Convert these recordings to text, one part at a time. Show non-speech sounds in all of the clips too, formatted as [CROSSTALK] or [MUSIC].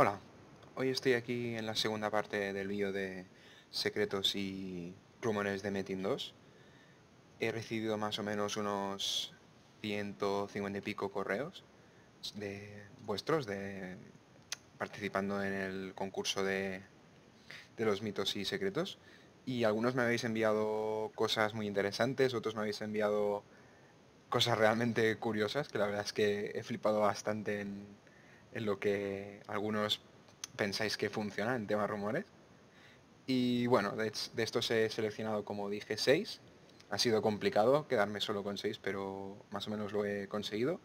Hola, hoy estoy aquí en la segunda parte del vídeo de secretos y rumores de Metin 2. He recibido más o menos unos 150 y pico correos de vuestros de participando en el concurso de, de los mitos y secretos y algunos me habéis enviado cosas muy interesantes, otros me habéis enviado cosas realmente curiosas, que la verdad es que he flipado bastante en, en lo que algunos pensáis que funciona en temas rumores. Y bueno, de, estos he seleccionado, como dije, seis. Ha sido complicado quedarme solo con seis, pero más o menos lo he conseguido.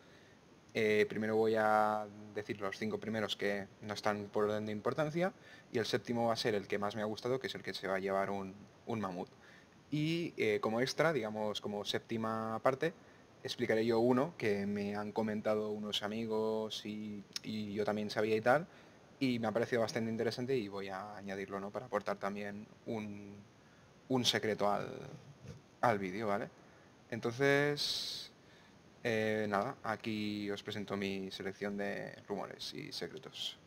Eh, primero voy a decir los cinco primeros que no están por orden de importancia y el séptimo va a ser el que más me ha gustado, que es el que se va a llevar un, mamut. Y eh, como extra, digamos como séptima parte, explicaré yo uno que me han comentado unos amigos y, yo también sabía y tal, y me ha parecido bastante interesante y voy a añadirlo, ¿no? Para aportar también un, secreto al, al vídeo, ¿vale? Entonces, eh, nada, aquí os presento mi selección de rumores y secretos.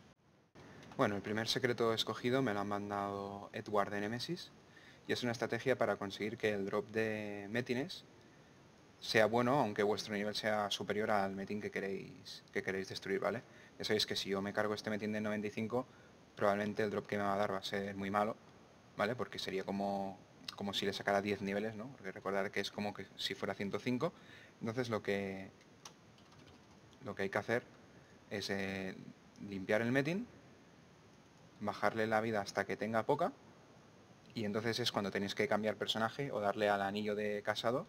Bueno, el primer secreto escogido me lo han mandado Edward de Nemesis, y es una estrategia para conseguir que el drop de Metines sea bueno, aunque vuestro nivel sea superior al metin que queréis, que queréis destruir, ¿vale? Ya sabéis que si yo me cargo este metin de 95, probablemente el drop que me va a dar va a ser muy malo, ¿vale? Porque sería como, como si le sacara 10 niveles, ¿no? Porque recordar que es como que si fuera 105. Entonces lo que, lo que hay que hacer es eh, limpiar el metin, bajarle la vida hasta que tenga poca, y entonces es cuando tenéis que cambiar personaje o darle al anillo de casado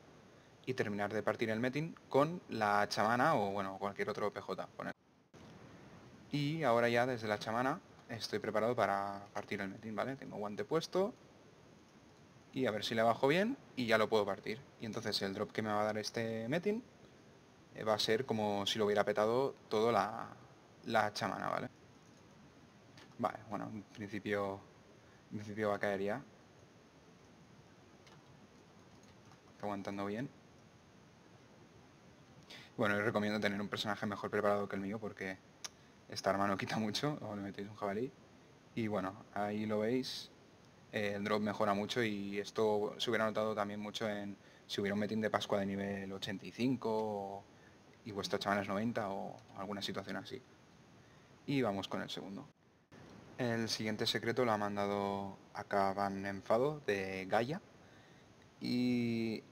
y terminar de partir el metin con la chamana o bueno, cualquier otro PJ. Y ahora ya desde la chamana estoy preparado para partir el metin, ¿vale? Tengo guante puesto y a ver si le bajo bien y ya lo puedo partir. Y entonces el drop que me va a dar este metin eh, va a ser como si lo hubiera petado todo la, la chamana, ¿vale? Vale, bueno, en principio, en principio va a caer ya. Está aguantando bien. Bueno, os recomiendo tener un personaje mejor preparado que el mío porque esta arma no quita mucho, o le metéis un jabalí. Y bueno, ahí lo veis, eh, el drop mejora mucho y esto se hubiera notado también mucho en si hubiera un metín de Pascua de nivel 85 y vuestra chaval es 90 o alguna situación así. Y vamos con el segundo. El siguiente secreto lo ha mandado acá Van Enfado de Gaia y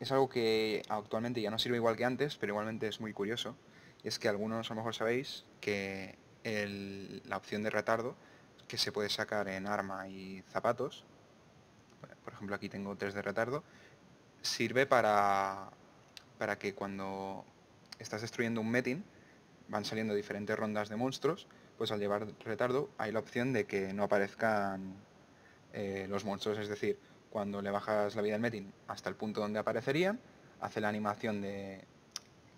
es algo que actualmente ya no sirve igual que antes, pero igualmente es muy curioso. Y es que algunos a lo mejor sabéis que la opción de retardo que se puede sacar en arma y zapatos, por ejemplo aquí tengo 3 de retardo, sirve para, para que cuando estás destruyendo un metin, van saliendo diferentes rondas de monstruos, pues al llevar retardo hay la opción de que no aparezcan eh, los monstruos, es decir, cuando le bajas la vida al metin hasta el punto donde aparecerían, hace la animación de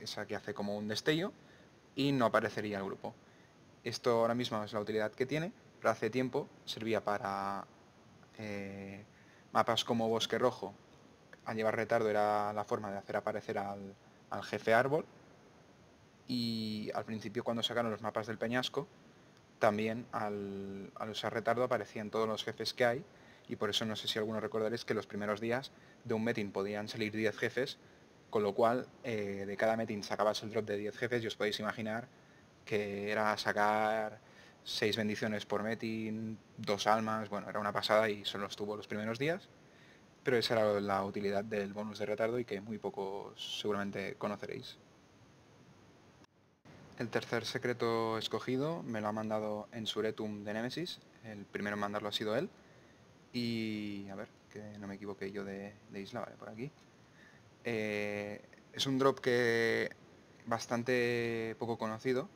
esa que hace como un destello y no aparecería el grupo. Esto ahora mismo es la utilidad que tiene, pero hace tiempo servía para eh, mapas como Bosque Rojo. Al llevar retardo era la forma de hacer aparecer al, jefe árbol y al principio cuando sacaron los mapas del peñasco también al, al usar retardo aparecían todos los jefes que hay y por eso no sé si alguno recordaréis que los primeros días de un meeting podían salir 10 jefes, con lo cual eh, de cada meeting sacabas el drop de 10 jefes y os podéis imaginar que era sacar 6 bendiciones por meeting, dos almas, bueno, era una pasada y solo estuvo los primeros días, pero esa era la utilidad del bonus de retardo y que muy pocos seguramente conoceréis. El tercer secreto escogido me lo ha mandado en Suretum de Nemesis, el primero en mandarlo ha sido él, y a ver, que no me equivoqué yo de, isla, vale, por aquí. Eh, es un drop que bastante poco conocido,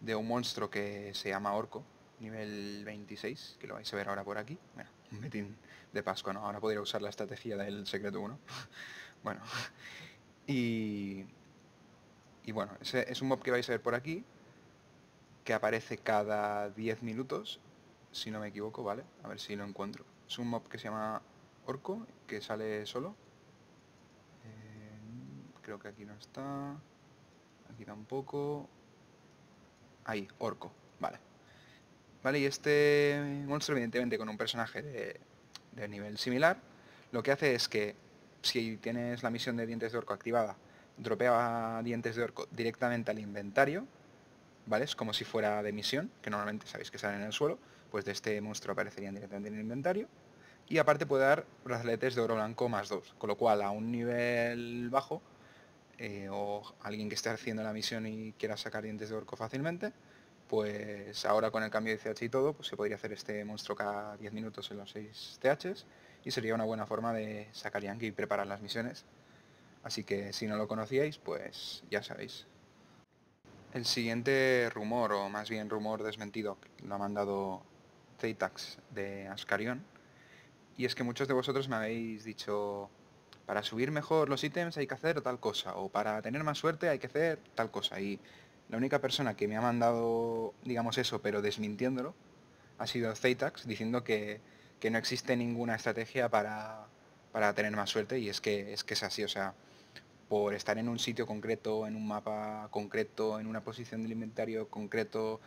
de un monstruo que se llama Orco, nivel 26, que lo vais a ver ahora por aquí. Bueno, un metín de Pascua, ¿no? Ahora podría usar la estrategia del secreto 1. [LAUGHS] bueno, y, y bueno, es un mob que vais a ver por aquí, que aparece cada 10 minutos, si no me equivoco, ¿vale? A ver si lo encuentro. Es un mob que se llama Orco, que sale solo. Eh, creo que aquí no está. Aquí tampoco. Ahí, Orco, vale. ¿Vale? Y este monstruo, evidentemente, con un personaje de, de nivel similar, lo que hace es que si tienes la misión de dientes de orco activada, dropea dientes de orco directamente al inventario, ¿vale? Es como si fuera de misión, que normalmente sabéis que salen en el suelo, pues de este monstruo aparecerían directamente en el inventario. Y aparte puede dar brazaletes de oro blanco más 2, con lo cual a un nivel bajo, eh, o alguien que esté haciendo la misión y quiera sacar dientes de orco fácilmente, pues ahora con el cambio de CH y todo, pues se podría hacer este monstruo cada 10 minutos en los 6 THs y sería una buena forma de sacar Yankee y preparar las misiones. Así que si no lo conocíais, pues ya sabéis. El siguiente rumor, o más bien rumor desmentido, lo ha mandado Zetax de Ascarion. Y es que muchos de vosotros me habéis dicho, para subir mejor los ítems hay que hacer tal cosa, o para tener más suerte hay que hacer tal cosa. Y la única persona que me ha mandado, digamos eso, pero desmintiéndolo, ha sido Zetax, diciendo que, que no existe ninguna estrategia para, para tener más suerte, y es que, es que es así, o sea, por estar en un sitio concreto, en un mapa concreto, en una posición del inventario concreto,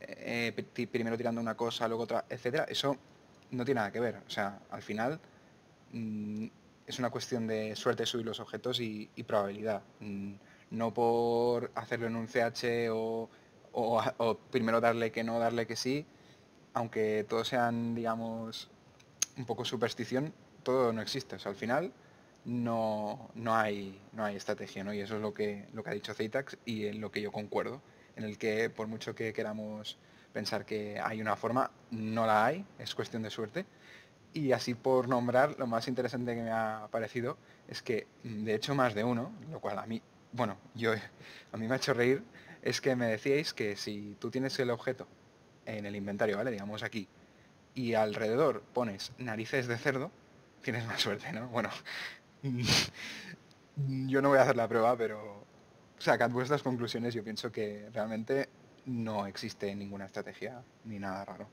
eh, primero tirando una cosa, luego otra, etcétera, eso no tiene nada que ver. O sea, al final mm, es una cuestión de suerte subir los objetos y, probabilidad. Mm, no por hacerlo en un CH o, o, primero darle que no, darle que sí, aunque todos sean, digamos, un poco superstición, todo no existe. O sea, al final no, no, hay, no hay estrategia, ¿no? Y eso es lo que, lo que ha dicho Zeitax y en lo que yo concuerdo, en el que por mucho que queramos pensar que hay una forma, no la hay, es cuestión de suerte. Y así por nombrar, lo más interesante que me ha parecido es que, de hecho, más de uno, lo cual a mí, bueno, yo, [LAUGHS] a mí me ha hecho reír, es que me decíais que si tú tienes el objeto en el inventario, ¿vale? Digamos aquí, y alrededor pones narices de cerdo, tienes más suerte, ¿no? Bueno, [LAUGHS] yo no voy a hacer la prueba, pero sacad vuestras conclusiones. Yo pienso que realmente no existe ninguna estrategia ni nada raro.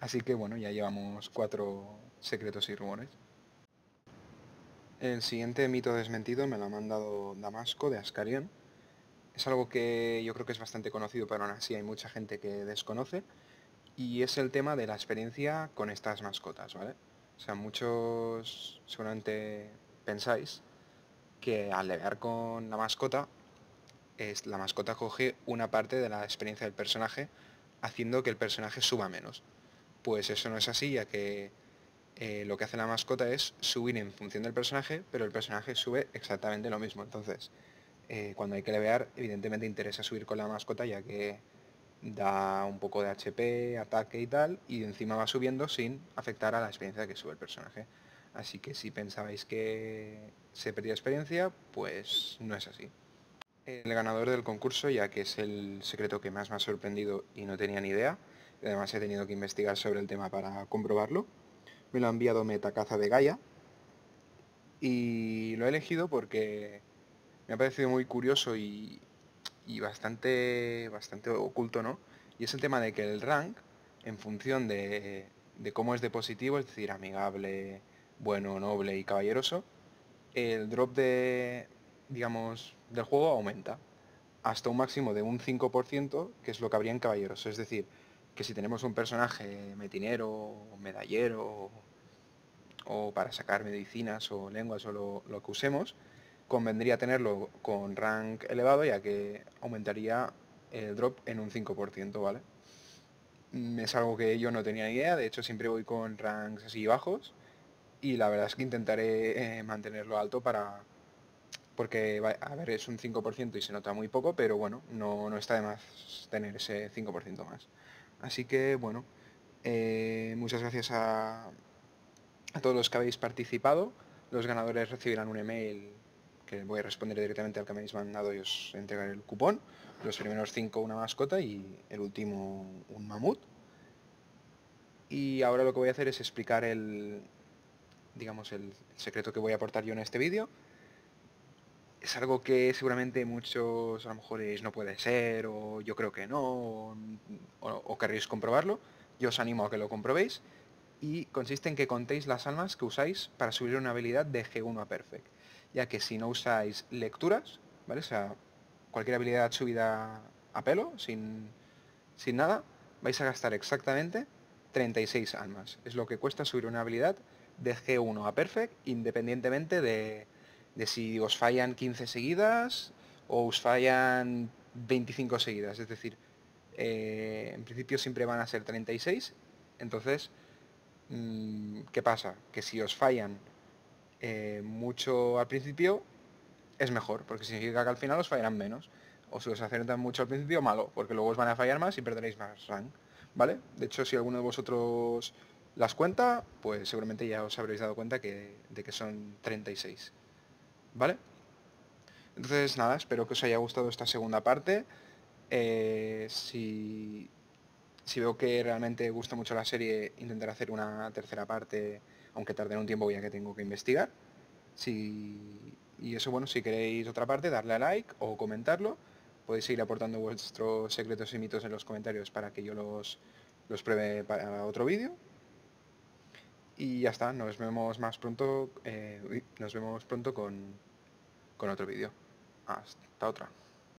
Así que bueno, ya llevamos cuatro secretos y rumores. El siguiente mito desmentido me lo ha mandado Damasco de Ascarion. Es algo que yo creo que es bastante conocido, pero aún así hay mucha gente que desconoce. Y es el tema de la experiencia con estas mascotas, ¿vale? O sea, muchos seguramente pensáis que al levear con la mascota, es, la mascota coge una parte de la experiencia del personaje, haciendo que el personaje suba menos. Pues eso no es así, ya que eh, lo que hace la mascota es subir en función del personaje, pero el personaje sube exactamente lo mismo. Entonces, eh, cuando hay que levear, evidentemente interesa subir con la mascota, ya que da un poco de HP, ataque y tal, y encima va subiendo sin afectar a la experiencia que sube el personaje. Así que si pensabais que se perdía experiencia, pues no es así. El ganador del concurso, ya que es el secreto que más me ha sorprendido y no tenía ni idea, además he tenido que investigar sobre el tema para comprobarlo, me lo ha enviado Metacaza de Gaia y lo he elegido porque me ha parecido muy curioso y, y bastante, bastante oculto, ¿no? Y es el tema de que el rank, en función de, de cómo es de positivo, es decir, amigable, bueno, noble y caballeroso, el drop de, digamos, del juego aumenta hasta un máximo de un 5%, que es lo que habría en caballeros. Es decir, que si tenemos un personaje metinero, medallero, o para sacar medicinas o lenguas o lo, lo que usemos, convendría tenerlo con rank elevado ya que aumentaría el drop en un 5%, ¿vale? Mm, es algo que yo no tenía idea, de hecho siempre voy con ranks así bajos y la verdad es que intentaré eh, mantenerlo alto para... porque, a ver, es un 5% y se nota muy poco, pero bueno, no, no está de más tener ese 5% más. Así que, bueno, eh, muchas gracias a, a todos los que habéis participado. Los ganadores recibirán un email voy a responder directamente al que me habéis mandado y os entregaré el cupón. Los primeros cinco una mascota y el último un mamut. Y ahora lo que voy a hacer es explicar el, digamos, el, secreto que voy a aportar yo en este vídeo. Es algo que seguramente muchos a lo mejor no puede ser, o yo creo que no, o, o querréis comprobarlo. Yo os animo a que lo comprobéis. Y consiste en que contéis las almas que usáis para subir una habilidad de G1 a Perfect ya que si no usáis lecturas, ¿vale? O sea, cualquier habilidad subida a pelo, sin, sin nada, vais a gastar exactamente 36 almas. Es lo que cuesta subir una habilidad de G1 a Perfect, independientemente de, de si os fallan 15 seguidas o os fallan 25 seguidas. Es decir, eh, en principio siempre van a ser 36. Entonces, mm, ¿qué pasa? Que si os fallan eh, mucho al principio, es mejor, porque significa que al final os fallarán menos. O si os acertan mucho al principio, malo, porque luego os van a fallar más y perderéis más rank. ¿Vale? De hecho, si alguno de vosotros las cuenta, pues seguramente ya os habréis dado cuenta que, de que son 36. ¿Vale? Entonces, nada, espero que os haya gustado esta segunda parte. Eh, si, si veo que realmente gusta mucho la serie, intentaré hacer una tercera parte, aunque tarde un tiempo ya que tengo que investigar. Si, y eso, bueno, si queréis otra parte, darle a like o comentarlo. Podéis seguir aportando vuestros secretos y mitos en los comentarios para que yo los, los pruebe para otro vídeo. Y ya está, nos vemos más pronto, eh, nos vemos pronto con, con otro vídeo. Hasta otra.